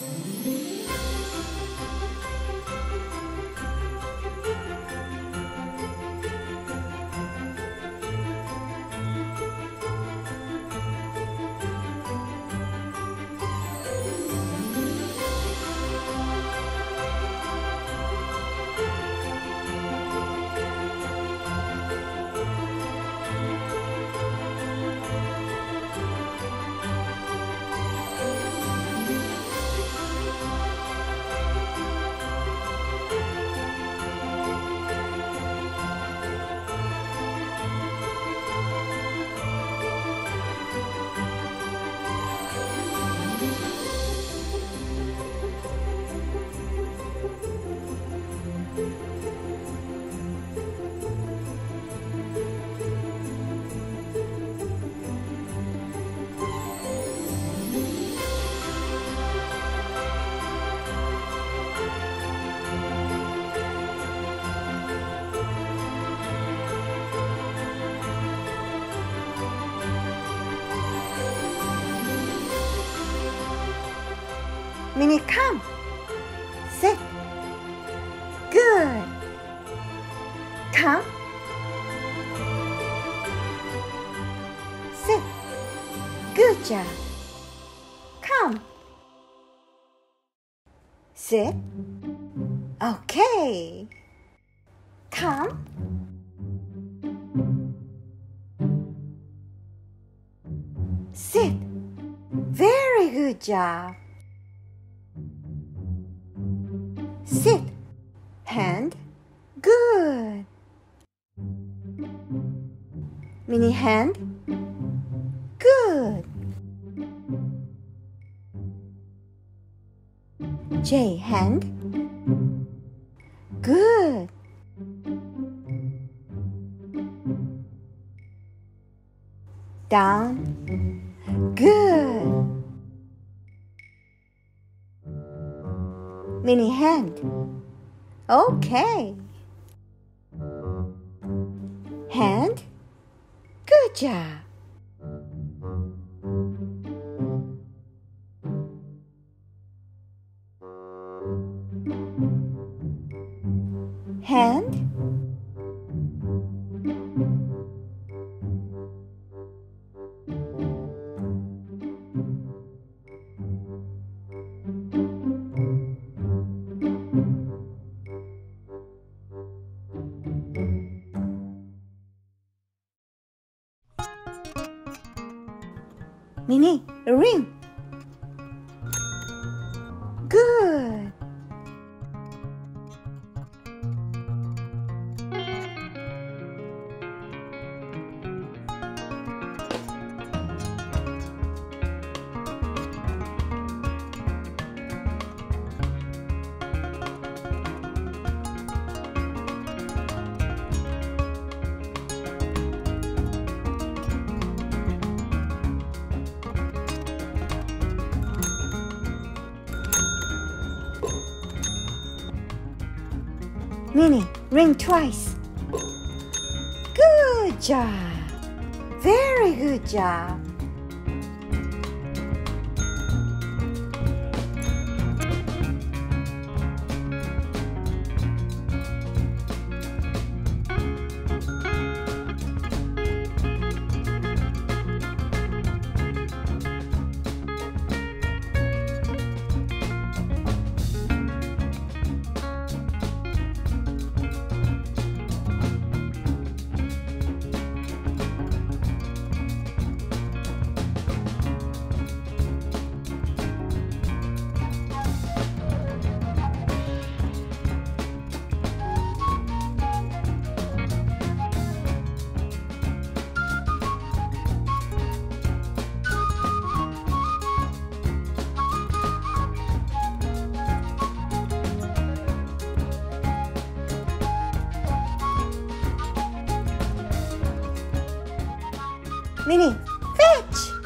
Música Come. Sit. Good. Come. Sit. Good job. Come. Sit. Okay. Come. Sit. Very good job. Sit. Hand. Good. Mini hand. Good. Jay hand. Good. Down. Good. Mini hand. Okay. Hand. Good job. Mini, a ring. Mini, ring twice. Good job. Very good job. Mini, fetch!